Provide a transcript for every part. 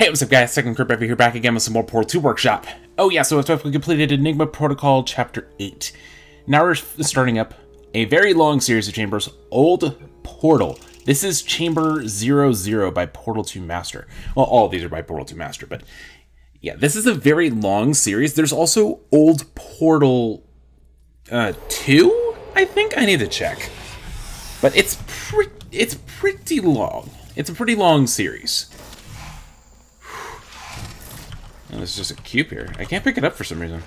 Hey, what's up guys? Second Kirby Ever here back again with some more Portal 2 Workshop. Oh yeah, so I've completed Enigma Protocol Chapter 8. Now we're starting up a very long series of chambers, Old Portal. This is Chamber 00 by Portal 2 Master. Well, all of these are by Portal 2 Master, but yeah, this is a very long series. There's also Old Portal uh, 2, I think? I need to check. But it's, pre it's pretty long. It's a pretty long series. Oh, there's just a cube here. I can't pick it up for some reason.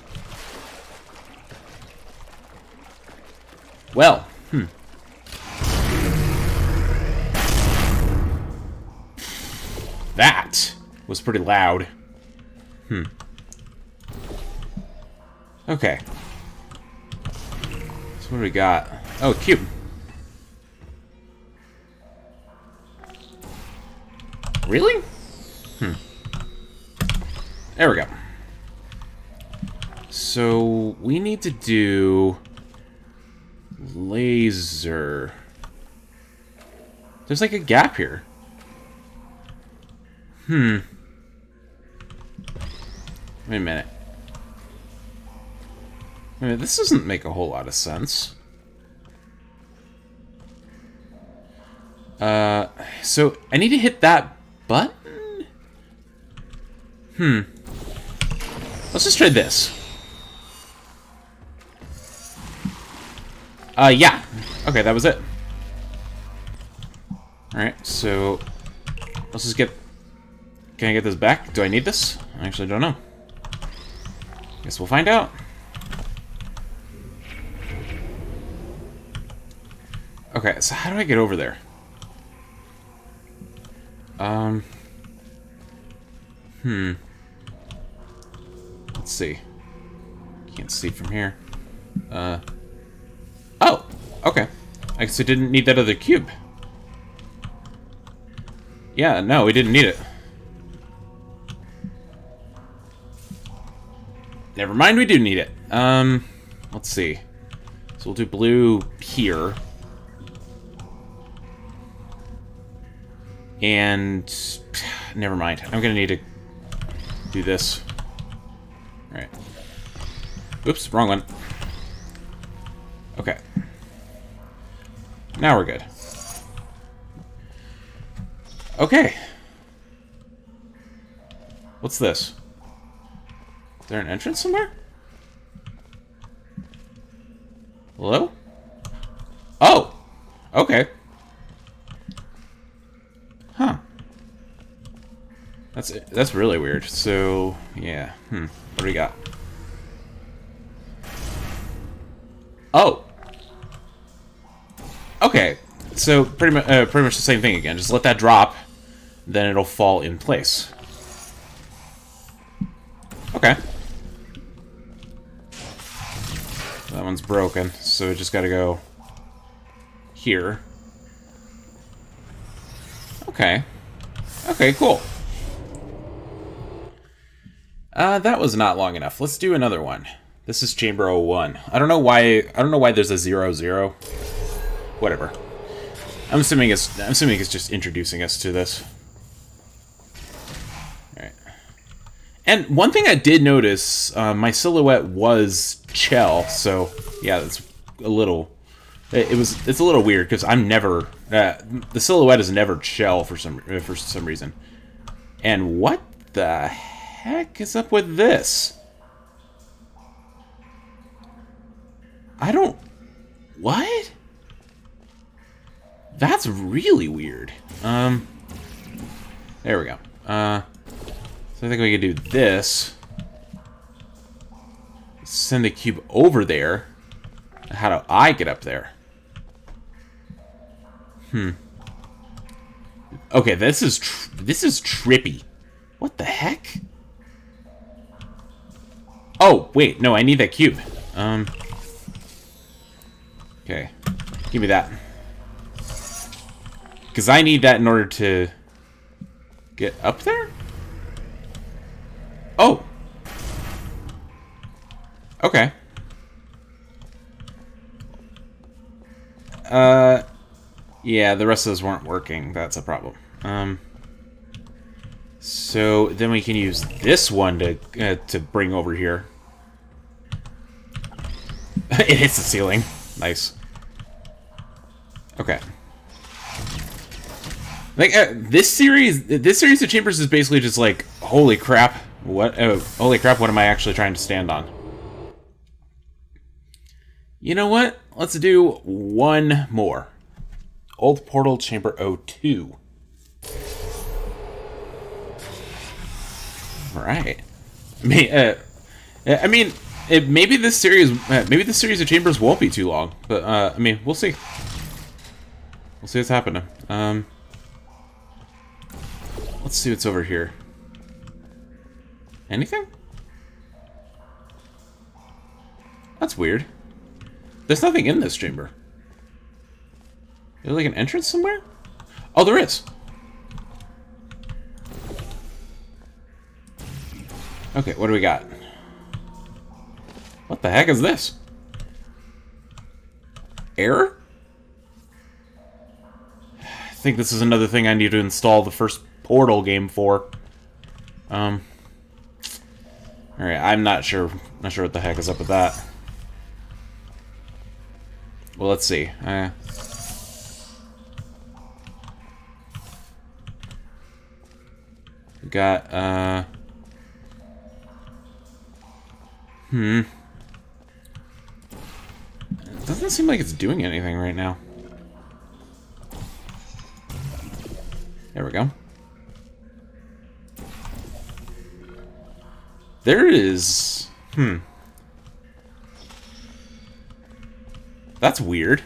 Well, hmm. That was pretty loud. Hmm. Okay. So what do we got? Oh, cube. Really? Hmm. There we go. So, we need to do... Laser... There's like a gap here. Hmm. Wait a minute. A minute, this doesn't make a whole lot of sense. Uh, so I need to hit that button? Hmm. Let's just try this. Uh, yeah. Okay, that was it. Alright, so... Let's just get... Can I get this back? Do I need this? I actually don't know. Guess we'll find out. Okay, so how do I get over there? Um... Hmm. Let's see. Can't see from here. Uh. Oh! Okay. I guess we didn't need that other cube. Yeah, no, we didn't need it. Never mind, we do need it. Um, let's see. So we'll do blue here. And... Never mind. I'm gonna need to do this. Alright. Oops, wrong one. Okay. Now we're good. Okay. What's this? Is there an entrance somewhere? Hello? Oh! Okay. That's that's really weird. So, yeah. Hmm. What do we got? Oh! Okay. So, pretty much, uh, pretty much the same thing again. Just let that drop, then it'll fall in place. Okay. That one's broken, so we just gotta go here. Okay. Okay, cool. Uh, that was not long enough. Let's do another one. This is Chamber 01. I don't know why I don't know why there's a 00. Zero. Whatever. I'm assuming it's I'm assuming it's just introducing us to this. Alright. And one thing I did notice, uh, my silhouette was Chell, so yeah, that's a little it, it was it's a little weird because I'm never uh, the silhouette is never Chell for some for some reason. And what the heck is up with this? I don't... What? That's really weird. Um, there we go. Uh, so I think we can do this. Send the cube over there. How do I get up there? Hmm. Okay, this is this is trippy. What the heck? Oh, wait, no, I need that cube. Um. Okay. Give me that. Because I need that in order to get up there? Oh! Okay. Uh, yeah, the rest of those weren't working. That's a problem. Um, so then we can use this one to uh, to bring over here. it hits the ceiling. Nice. Okay. Like uh, this series, this series of chambers is basically just like, holy crap, what? Oh, holy crap, what am I actually trying to stand on? You know what? Let's do one more. Old Portal Chamber 02. All right. I mean, uh, I mean, it, maybe this series, uh, maybe this series of chambers won't be too long, but uh, I mean, we'll see. We'll see what's happening. Um, let's see what's over here. Anything? That's weird. There's nothing in this chamber. Is there like an entrance somewhere? Oh, there is. Okay, what do we got? What the heck is this? Error? I think this is another thing I need to install the first Portal game for. Um. Alright, I'm not sure. Not sure what the heck is up with that. Well, let's see. Uh, we got, uh... Hmm. Doesn't seem like it's doing anything right now. There we go. There is... Hmm. That's weird.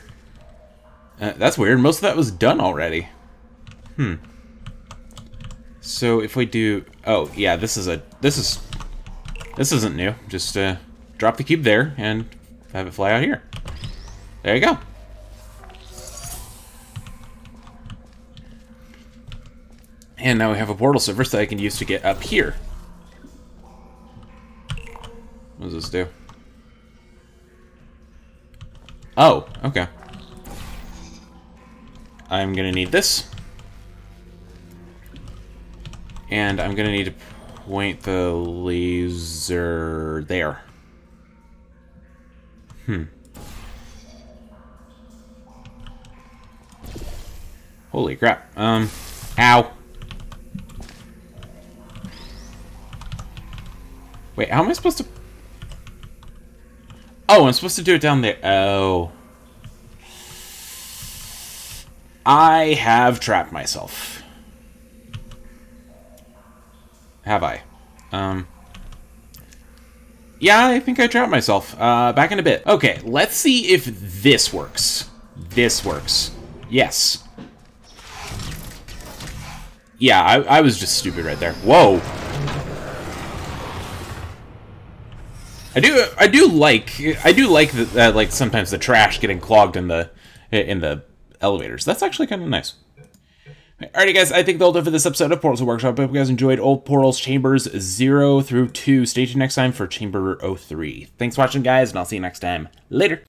Uh, that's weird. Most of that was done already. Hmm. So if we do... Oh, yeah, this is a... This is this isn't new. Just uh, drop the cube there and have it fly out here. There you go. And now we have a portal surface that I can use to get up here. What does this do? Oh, okay. I'm gonna need this. And I'm gonna need to point the laser there. Hmm. Holy crap. Um, ow. Wait, how am I supposed to... Oh, I'm supposed to do it down there. Oh. I have trapped myself. Have I? Um... Yeah, I think I trapped myself. Uh, back in a bit. Okay, let's see if this works. This works. Yes. Yeah, I, I was just stupid right there. Whoa. I do I do like I do like that like sometimes the trash getting clogged in the in the elevators. That's actually kind of nice. Alrighty, guys, I think that'll do for this episode of Portals Workshop. I hope you guys enjoyed Old Portals Chambers 0 through 2. Stay tuned next time for Chamber 03. Thanks for watching, guys, and I'll see you next time. Later.